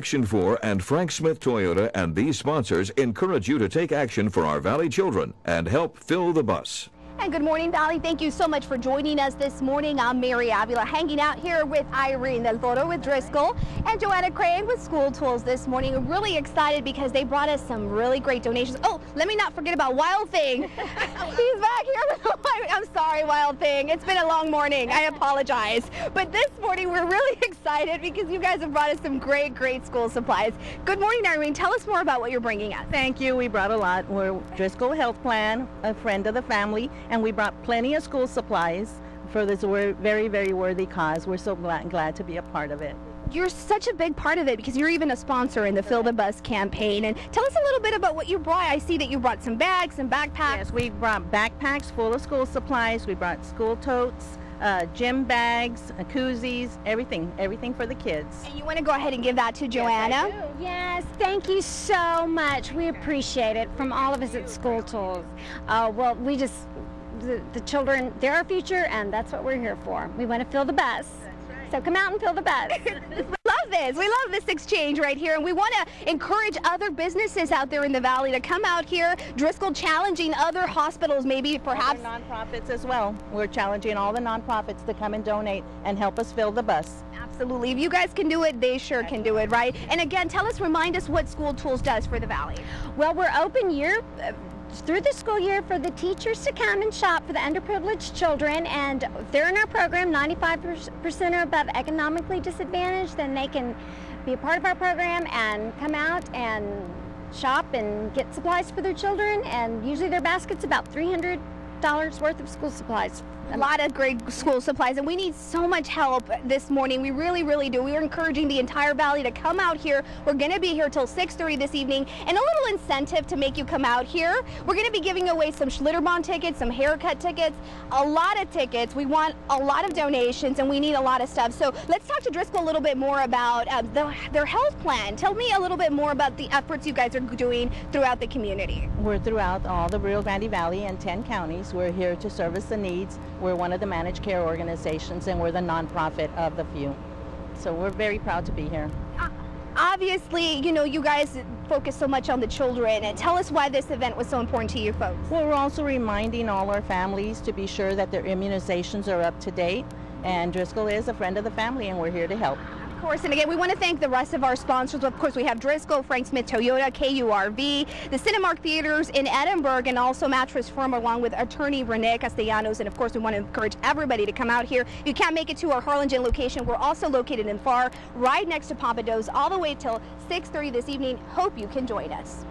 Action 4 and Frank Smith Toyota and these sponsors encourage you to take action for our Valley children and help fill the bus. And good morning, Valley. Thank you so much for joining us this morning. I'm Mary Avila, hanging out here with Irene Del Toro with Driscoll and Joanna Crane with School Tools this morning. Really excited because they brought us some really great donations. Oh, let me not forget about Wild Thing. He's back here. I'm sorry, Wild Thing. It's been a long morning. I apologize. But this morning, we're really excited because you guys have brought us some great, great school supplies. Good morning, Irene. Tell us more about what you're bringing us. Thank you. We brought a lot. We're Driscoll Health Plan, a friend of the family, and we brought plenty of school supplies for this very, very worthy cause. We're so glad, glad to be a part of it. You're such a big part of it because you're even a sponsor in the Fill the Bus campaign. And tell us a little bit about what you brought. I see that you brought some bags, some backpacks. Yes, we brought backpacks full of school supplies. We brought school totes, uh, gym bags, uh, koozies, everything, everything for the kids. And you want to go ahead and give that to Joanna? Yes, yes thank you so much. We appreciate it from all of us at School Tools. Uh, well, we just the, the children, they're our future, and that's what we're here for. We want to fill the bus. So come out and fill the bus. We love this. We love this exchange right here, and we want to encourage other businesses out there in the valley to come out here. Driscoll challenging other hospitals, maybe perhaps other nonprofits as well. We're challenging all the nonprofits to come and donate and help us fill the bus. Absolutely. If you guys can do it, they sure can do it, right? And again, tell us, remind us what School Tools does for the valley. Well, we're open year through the school year for the teachers to come and shop for the underprivileged children and if they're in our program 95% are above economically disadvantaged then they can be a part of our program and come out and shop and get supplies for their children and usually their basket's about $300 worth of school supplies a lot of great school supplies and we need so much help this morning. We really, really do. We are encouraging the entire valley to come out here. We're going to be here till 6.30 this evening and a little incentive to make you come out here. We're going to be giving away some Schlitterbahn tickets, some haircut tickets, a lot of tickets. We want a lot of donations and we need a lot of stuff. So let's talk to Driscoll a little bit more about uh, the, their health plan. Tell me a little bit more about the efforts you guys are doing throughout the community. We're throughout all the Rio Grande Valley and 10 counties. We're here to service the needs we're one of the managed care organizations and we're the nonprofit of the few. So we're very proud to be here. Uh, obviously, you know, you guys focus so much on the children and tell us why this event was so important to you folks. Well, we're also reminding all our families to be sure that their immunizations are up to date and Driscoll is a friend of the family and we're here to help course. And again, we want to thank the rest of our sponsors. Of course, we have Driscoll, Frank Smith Toyota, KURV, the Cinemark Theaters in Edinburg, and also Mattress Firm, along with attorney Renee Castellanos. And of course, we want to encourage everybody to come out here. If you can't make it to our Harlingen location, we're also located in Pharr, right next to Pappadeaux, all the way till 6.30 this evening. Hope you can join us.